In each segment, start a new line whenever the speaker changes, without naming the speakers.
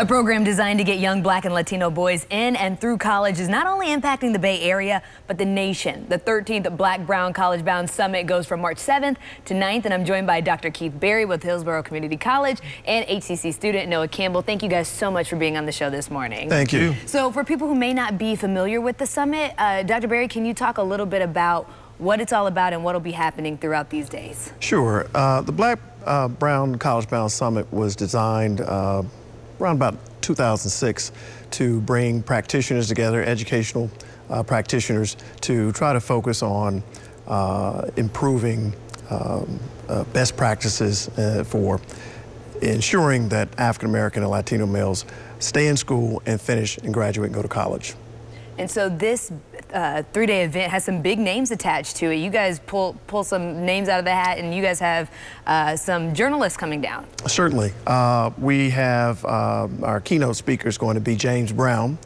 A program designed to get young black and Latino boys in and through college is not only impacting the Bay Area, but the nation. The 13th Black Brown College Bound Summit goes from March 7th to 9th, and I'm joined by Dr. Keith Berry with Hillsborough Community College and HCC student Noah Campbell. Thank you guys so much for being on the show this morning.
Thank you.
So for people who may not be familiar with the summit, uh, Dr. Berry, can you talk a little bit about what it's all about and what will be happening throughout these days?
Sure. Uh, the Black uh, Brown College Bound Summit was designed uh, around about 2006 to bring practitioners together, educational uh, practitioners, to try to focus on uh, improving um, uh, best practices uh, for ensuring that African American and Latino males stay in school and finish and graduate and go to college.
And so this uh, three-day event has some big names attached to it. You guys pull pull some names out of the hat, and you guys have uh, some journalists coming down.
Certainly. Uh, we have uh, our keynote speaker is going to be James Brown.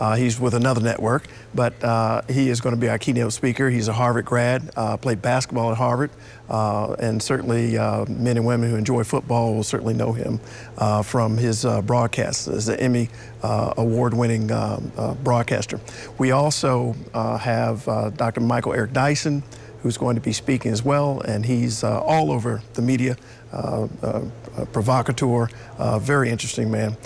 Uh, he's with another network, but uh, he is going to be our keynote speaker. He's a Harvard grad, uh, played basketball at Harvard, uh, and certainly uh, men and women who enjoy football will certainly know him uh, from his broadcasts as an Emmy award-winning um, broadcaster. We also have Dr. Michael Eric Dyson, who's going to be speaking as well, and he's all over the media, provocateur, very interesting man,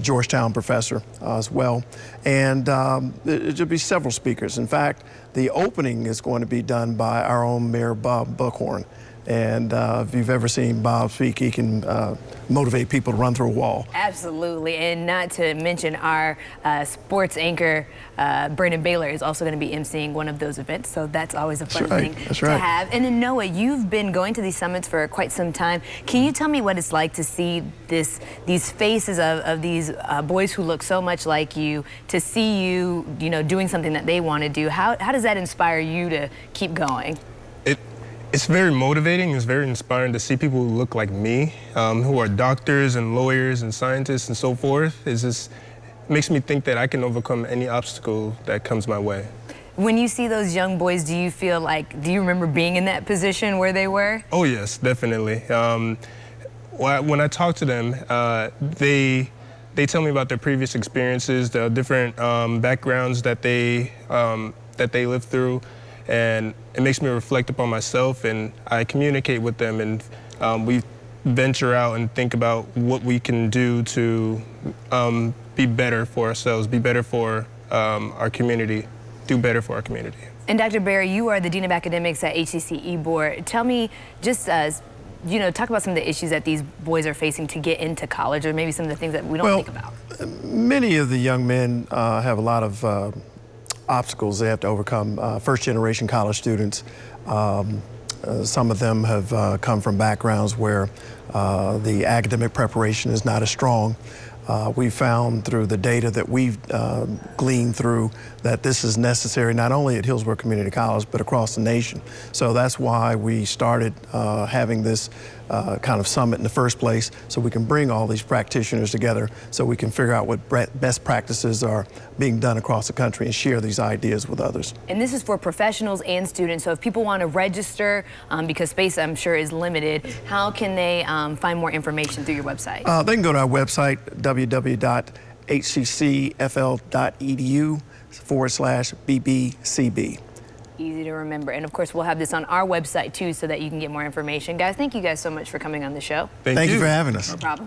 Georgetown professor as well. And um, there'll be several speakers. In fact, the opening is going to be done by our own Mayor Bob Buckhorn. And uh, if you've ever seen Bob speak, he can uh, motivate people to run through a wall.
Absolutely. And not to mention our uh, sports anchor, uh, Brandon Baylor, is also going to be emceeing one of those events. So that's always a fun
right.
thing
that's
to
right.
have. And then Noah, you've been going to these summits for quite some time. Can you tell me what it's like to see this, these faces of, of these uh, boys who look so much like you, to see you, you know, doing something that they want to do? How, how does that inspire you to keep going?
It, it's very motivating. It's very inspiring to see people who look like me, um, who are doctors and lawyers and scientists and so forth. It just makes me think that I can overcome any obstacle that comes my way.
When you see those young boys, do you feel like, do you remember being in that position where they were?
Oh, yes, definitely. Um, when I talk to them, uh, they, they tell me about their previous experiences, the different um, backgrounds that they, um, that they lived through and it makes me reflect upon myself and I communicate with them and um, we venture out and think about what we can do to um, be better for ourselves, be better for um, our community, do better for our community.
And Dr. Berry, you are the Dean of Academics at HCC Ybor. Tell me, just uh, you know, talk about some of the issues that these boys are facing to get into college, or maybe some of the things that we don't
well,
think about.
Many of the young men uh, have a lot of uh, obstacles they have to overcome. Uh, first generation college students, um, uh, some of them have uh, come from backgrounds where uh, the academic preparation is not as strong. Uh, we found through the data that we've uh, gleaned through that this is necessary not only at Hillsborough Community College but across the nation. So that's why we started uh, having this uh, kind of summit in the first place so we can bring all these practitioners together so we can figure out what best practices are being done across the country and share these ideas with others.
And this is for professionals and students. So if people want to register, um, because space I'm sure is limited, how can they um, find more information through your website?
Uh, they can go to our website, www.hccfl.edu forward slash BBCB.
Easy to remember. And of course, we'll have this on our website too so that you can get more information. Guys, thank you guys so much for coming on the show.
Thank, thank you. you for having us.
No problem.